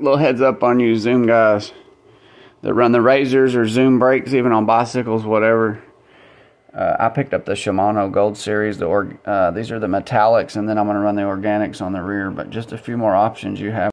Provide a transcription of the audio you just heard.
little heads up on you Zoom guys that run the razors or Zoom brakes, even on bicycles, whatever. Uh, I picked up the Shimano Gold Series. The uh, these are the metallics, and then I'm going to run the organics on the rear. But just a few more options you have.